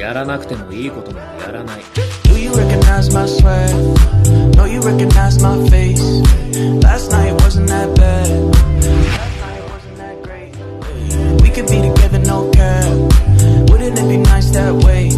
やらなくてもいいこともやらない Do you recognize my sweat? No, you recognize my face. Last night wasn't that bad. Last night wasn't that great. We could be together, no cap. Wouldn't it be nice that way?